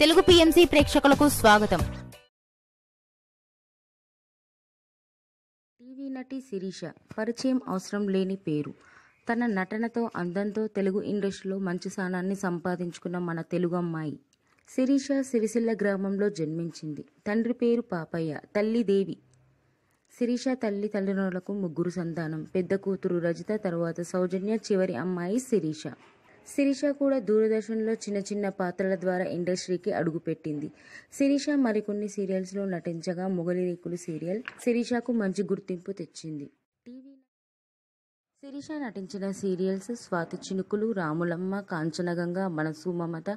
Telugu PMC ప్రేక్షకులకు స్వాగతం. TV నటి శిరీష పరిచయం అవసరం లేని పేరు. తన నటనతో అందంతో తెలుగు ఇండస్ట్రీలో మంచి స్థానాన్ని సంపాదించుకున్న మన తెలుగు అమ్మాయి. శిరీష సిరిసిల్ల గ్రామంలో జన్మించింది. తండ్రి పేరు పాపయ్య తల్లి దేవి. శిరీష తల్లి తల్లిదండ్రులకు ముగ్గురు సంతానం పెద్ద కూతురు రజిత తరువాత సౌజన్య చివరి అమ్మాయి శిరీష. శిరీష కూడా దూరదర్శన్లో చిన్న చిన్న పాత్రల ద్వారా ఇండస్ట్రీకి అడుగుపెట్టింది. శిరీష మరికొన్ని సీరియల్స్లో నటించగా మొగలి రేకులు సీరియల్ శిరీషకు మంచి గుర్తింపు తెచ్చింది. టీవీ శిరీష నటించిన సీరియల్స్ స్వాతి చినుకులు రాములమ్మ కాంచనగంగ మనసు మమత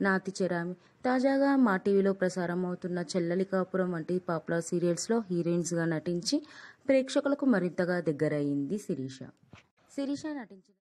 నాతి చెరామి. తాజాగా మా టీవీలో ప్రసారం అవుతున్న చెల్లలి కాపురం వంటి పాపులర్ సీరియల్స్లో హీరోయిన్స్గా నటించి ప్రేక్షకులకు మరింతగా దగ్గరయ్యింది శిరీష. శిరీష నటించిన